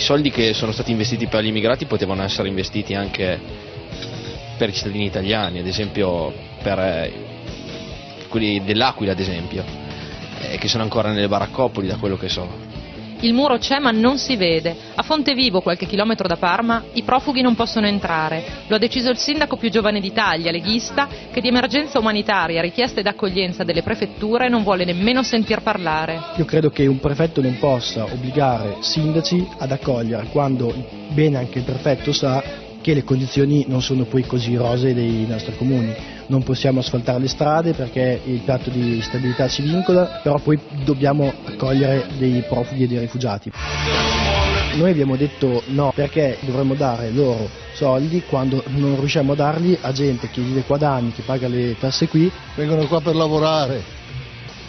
soldi che sono stati investiti per gli immigrati potevano essere investiti anche per i cittadini italiani, ad esempio per eh, quelli dell'Aquila, ad esempio, eh, che sono ancora nelle baraccopoli da quello che so. Il muro c'è ma non si vede. A Fontevivo, qualche chilometro da Parma, i profughi non possono entrare. Lo ha deciso il sindaco più giovane d'Italia, leghista, che di emergenza umanitaria, richieste d'accoglienza delle prefetture non vuole nemmeno sentir parlare. Io credo che un prefetto non possa obbligare sindaci ad accogliere quando bene anche il prefetto sa che le condizioni non sono poi così rosee dei nostri comuni. Non possiamo asfaltare le strade perché il patto di stabilità ci vincola, però poi dobbiamo accogliere dei profughi e dei rifugiati. Noi abbiamo detto no perché dovremmo dare loro soldi quando non riusciamo a darli a gente che vive qua da anni, che paga le tasse qui. Vengono qua per lavorare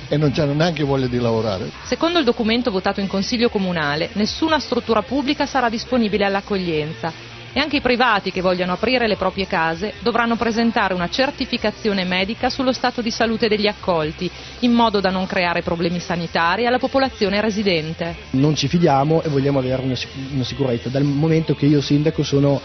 e non hanno neanche voglia di lavorare. Secondo il documento votato in Consiglio Comunale, nessuna struttura pubblica sarà disponibile all'accoglienza e anche i privati che vogliono aprire le proprie case dovranno presentare una certificazione medica sullo stato di salute degli accolti, in modo da non creare problemi sanitari alla popolazione residente. Non ci fidiamo e vogliamo avere una, una sicurezza, dal momento che io sindaco sono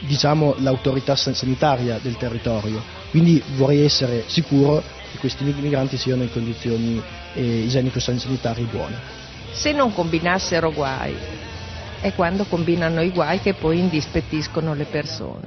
diciamo, l'autorità sanitaria del territorio, quindi vorrei essere sicuro che questi migranti siano in condizioni eh, igienico-sanitarie buone. Se non combinassero guai, è quando combinano i guai che poi indispettiscono le persone.